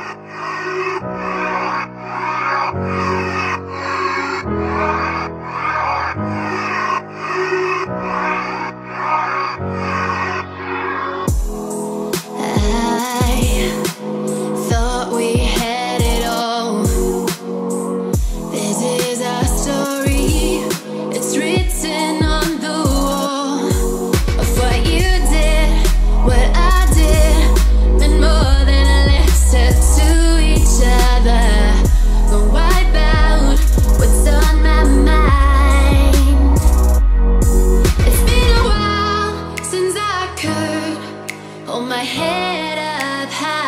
Yeah. Hold my head up high.